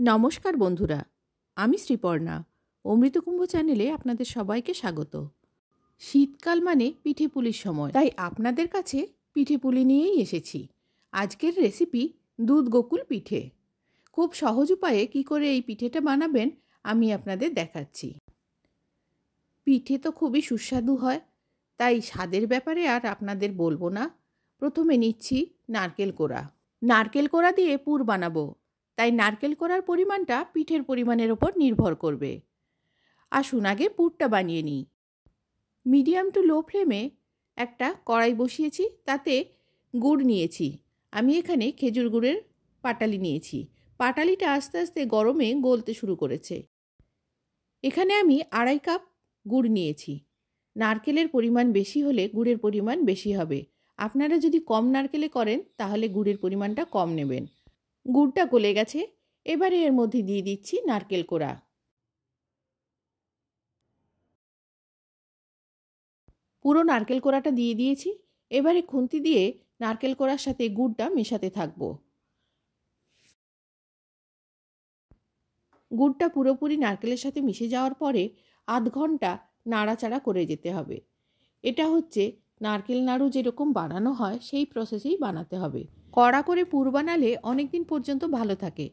নমস্কার বন্ধুরা, আমি শ্রীপর্ণা। অমৃতকুম্ভ চ্যানেলে আপনাদের সবাইকে স্বাগত। শীতকাল মানে পিঠে পুলির সময়, তাই আপনাদের কাছে পিঠে পুলি নিয়েই এসেছি। আজকের রেসিপি দুধ গোকুল পিঠে। খুব সহজ উপায়ে কী করে এই পিঠেটা বানাবেন আমি আপনাদের দেখাচ্ছি। পিঠে তো খুবই সুস্বাদু হয়, তাই স্বাদের ব্যাপারে আর আপনাদের বলব না। প্রথমে নিচ্ছি নারকেল কোড়া। নারকেল কোড়া দিয়ে পুর বানাবো। তাই নারকেল কোড়ার পরিমাণটা পিঠের পরিমাণের ওপর নির্ভর করবে। আসুন, আগে পুরটা বানিয়ে নিই। মিডিয়াম টু লো ফ্লেমে একটা কড়াই বসিয়েছি, তাতে গুড় নিয়েছি। আমি এখানে খেজুর গুড়ের পাটালি নিয়েছি। পাটালিটা আস্তে আস্তে গরমে গলতে শুরু করেছে। এখানে আমি আড়াই কাপ গুড় নিয়েছি। নারকেলের পরিমাণ বেশি হলে গুড়ের পরিমাণ বেশি হবে। আপনারা যদি কম নারকেলে করেন, তাহলে গুড়ের পরিমাণটা কম নেবেন। গুড়টা গলে গেছে। এবারে এর মধ্যে দিয়ে দিচ্ছি নারকেল কোড়া। পুরো নারকেল কোড়াটা দিয়ে দিয়েছি। এবারে খুন্তি দিয়ে নারকেল কোড়ার সাথে গুড়টা মেশাতে থাকব। গুড়টা পুরোপুরি নারকেলের সাথে মিশে যাওয়ার পরে আধ ঘণ্টা নাড়াচাড়া করে যেতে হবে। এটা হচ্ছে নারকেল নাড়ু যেরকম বানানো হয়, সেই প্রসেসেই বানাতে হবে। কড়া করে পুর বানালে অনেক দিন পর্যন্ত ভালো থাকে।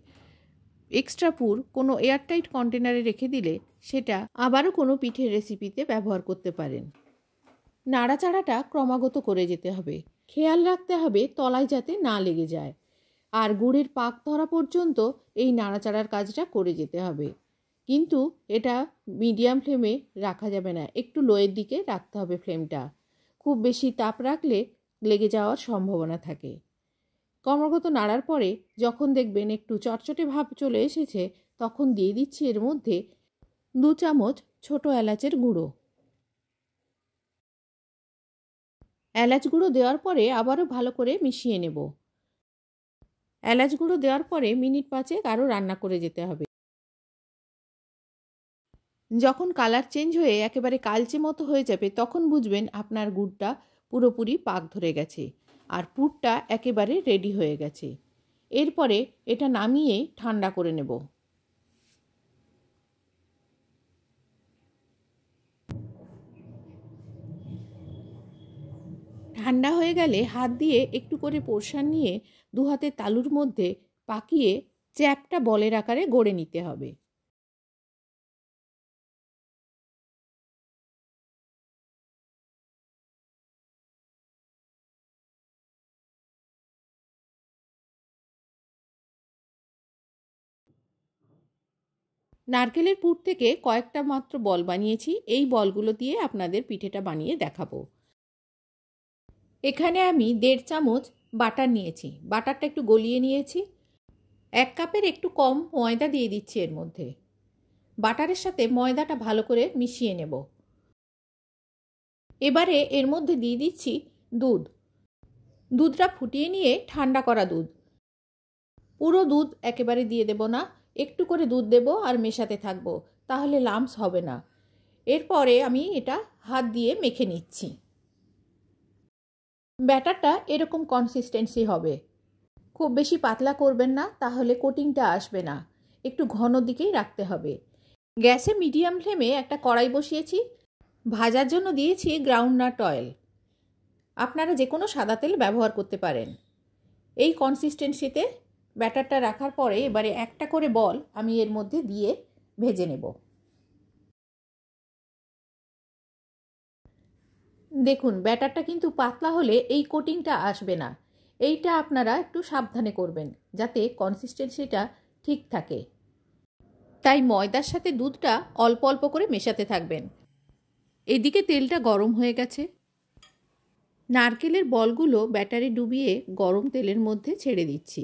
এক্সট্রা পুর কোনো এয়ারটাইট কন্টেনারে রেখে দিলে সেটা আবারও কোনো পিঠের রেসিপিতে ব্যবহার করতে পারেন। নাড়াচাড়াটা ক্রমাগত করে যেতে হবে। খেয়াল রাখতে হবে তলায় যাতে না লেগে যায়। আর গুড়ের পাক ধরা পর্যন্ত এই নাড়াচাড়ার কাজটা করে যেতে হবে। কিন্তু এটা মিডিয়াম ফ্লেমে রাখা যাবে না, একটু লোয়ের দিকে রাখতে হবে ফ্লেমটা। খুব বেশি তাপ রাখলে লেগে যাওয়ার সম্ভাবনা থাকে। ক্রমাগত নাড়ার পরে যখন দেখবেন একটু চটচটে ভাব চলে এসেছে, তখন দিয়ে দিচ্ছি এর মধ্যে দু চামচ ছোট এলাচের গুঁড়ো। এলাচ গুঁড়ো দেওয়ার পরে আবারও ভালো করে মিশিয়ে নেব। এলাচ গুঁড়ো দেওয়ার পরে মিনিট পাঁচেক আরও রান্না করে যেতে হবে। যখন কালার চেঞ্জ হয়ে একেবারে কালচে মতো হয়ে যাবে, তখন বুঝবেন আপনার গুড়টা পুরোপুরি পাক ধরে গেছে। আর পুরটা একেবারে রেডি হয়ে গেছে। এরপরে এটা নামিয়ে ঠান্ডা করে নেব। ঠান্ডা হয়ে গেলে হাত দিয়ে একটু করে পোর্শান নিয়ে দু হাতের তালুর মধ্যে পাকিয়ে চ্যাপটা বলের আকারে গড়ে নিতে হবে। নারকেলের পুর থেকে কয়েকটা মাত্র বল বানিয়েছি। এই বলগুলো দিয়ে আপনাদের পিঠেটা বানিয়ে দেখাবো। এখানে আমি দেড় চামচ বাটার নিয়েছি। বাটারটা একটু গলিয়ে নিয়েছি। এক কাপের একটু কম ময়দা দিয়ে দিচ্ছি এর মধ্যে। বাটারের সাথে ময়দাটা ভালো করে মিশিয়ে নেব। এবারে এর মধ্যে দিয়ে দিচ্ছি দুধ। দুধটা ফুটিয়ে নিয়ে ঠান্ডা করা দুধ। পুরো দুধ একেবারে দিয়ে দেব না। একটু করে দুধ দেব আর মেশাতে থাকব, তাহলে লামস হবে না। এরপরে আমি এটা হাত দিয়ে মেখে নিচ্ছি। ব্যাটারটা এরকম কনসিস্টেন্সি হবে। খুব বেশি পাতলা করবেন না, তাহলে কোটিংটা আসবে না। একটু ঘন দিকেই রাখতে হবে। গ্যাসে মিডিয়াম ফ্লেমে একটা কড়াই বসিয়েছি। ভাজার জন্য দিয়েছি গ্রাউন্ড নাট অয়েল আপনারা যে কোনো সাদা তেল ব্যবহার করতে পারেন। এই কনসিস্টেন্সিতে ব্যাটারটা রাখার পরে এবারে একটা করে বল আমি এর মধ্যে দিয়ে ভেজে নেব। দেখুন, ব্যাটারটা কিন্তু পাতলা হলে এই কোটিংটা আসবে না। এইটা আপনারা একটু সাবধানে করবেন, যাতে কনসিস্টেন্সিটা ঠিক থাকে। তাই ময়দার সাথে দুধটা অল্প অল্প করে মেশাতে থাকবেন। এদিকে তেলটা গরম হয়ে গেছে। নারকেলের বলগুলো ব্যাটারে ডুবিয়ে গরম তেলের মধ্যে ছেড়ে দিচ্ছি।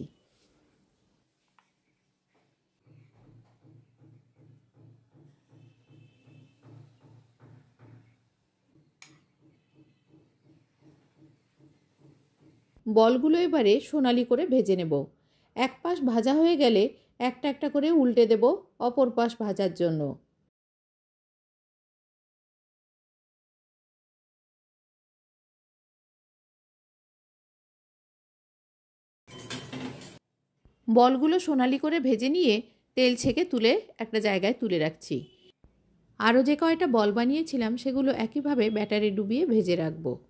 বলগুলো এবারে সোনালি করে ভেজে নেব। এক পাশ ভাজা হয়ে গেলে একটা একটা করে উল্টে দেব অপর পাশ ভাজার জন্য। বলগুলো সোনালি করে ভেজে নিয়ে তেল ছেঁকে তুলে একটা জায়গায় তুলে রাখছি। আরও যে কয়টা বল বানিয়েছিলাম সেগুলো একইভাবে ব্যাটারে ডুবিয়ে ভেজে রাখব।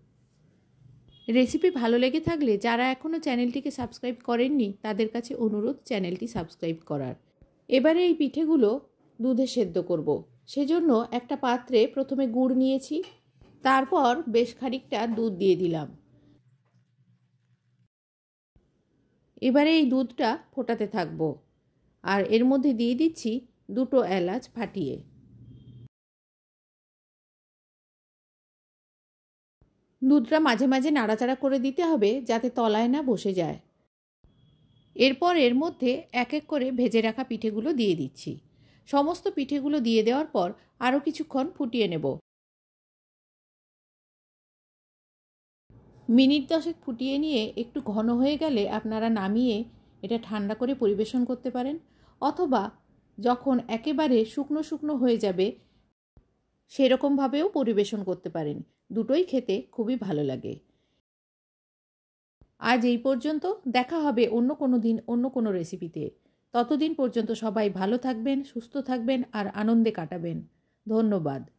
রেসিপি ভালো লেগে থাকলে যারা এখনও চ্যানেলটিকে সাবস্ক্রাইব করেননি, তাদের কাছে অনুরোধ চ্যানেলটি সাবস্ক্রাইব করার। এবারে এই পিঠেগুলো দুধে সেদ্ধ করব। সেজন্য একটা পাত্রে প্রথমে গুড় নিয়েছি, তারপর বেশ খানিকটা দুধ দিয়ে দিলাম। এবারে এই দুধটা ফোটাতে থাকব। আর এর মধ্যে দিয়ে দিচ্ছি দুটো এলাচ ফাটিয়ে। দুধটা মাঝে মাঝে নাড়াচাড়া করে দিতে হবে যাতে তলায় না বসে যায়। এরপর এর মধ্যে এক এক করে ভেজে রাখা পিঠেগুলো দিয়ে দিচ্ছি। সমস্ত পিঠেগুলো দিয়ে দেওয়ার পর আরও কিছুক্ষণ ফুটিয়ে নেব। মিনিট দশেক ফুটিয়ে নিয়ে একটু ঘন হয়ে গেলে আপনারা নামিয়ে এটা ঠান্ডা করে পরিবেশন করতে পারেন, অথবা যখন একেবারে শুকনো শুকনো হয়ে যাবে সেরকমভাবেও পরিবেশন করতে পারেন। দুটোই খেতে খুবই ভালো লাগে। আজ এই পর্যন্ত, দেখা হবে অন্য কোনো দিন, অন্য কোনো রেসিপিতে ততদিন পর্যন্ত সবাই ভালো থাকবেন, সুস্থ থাকবেন, আর আনন্দে কাটাবেন। ধন্যবাদ।